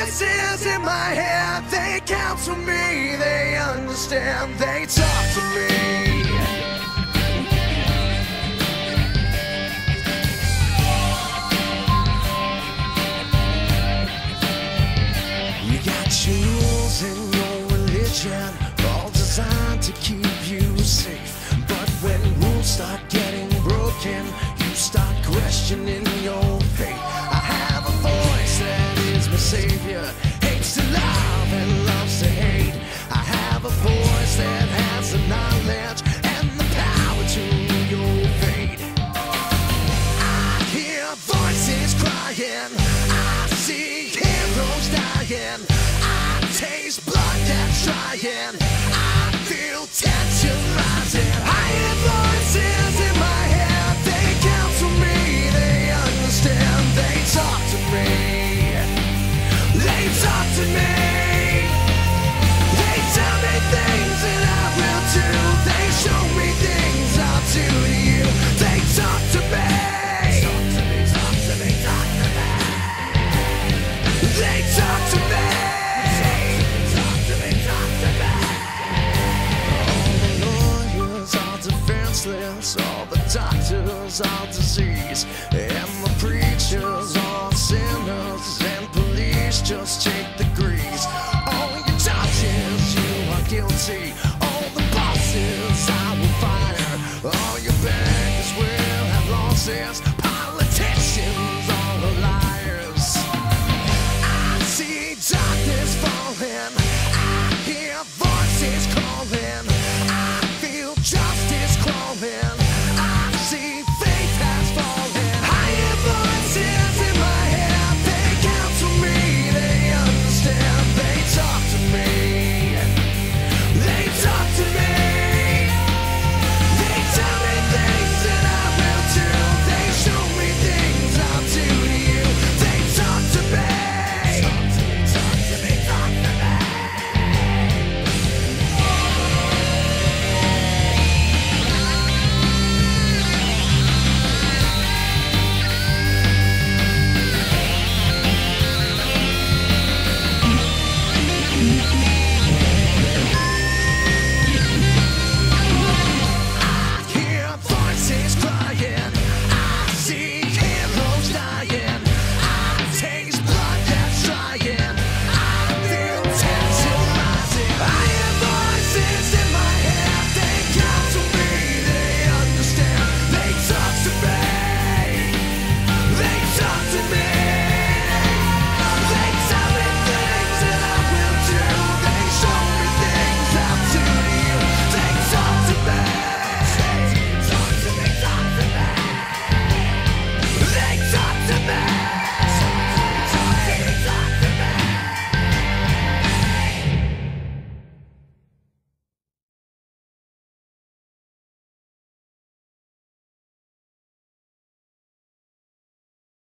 voices in my head, they counsel me, they understand, they talk to me. You got jewels in your religion, all designed to keep you safe. But when rules start getting broken, you start questioning your dying. I taste blood that's trying. I feel tension rising. doctors are disease and the preachers are sinners and police just take the grease. All your doctors, you are guilty. All the bosses, I will fire. All your bankers will have losses.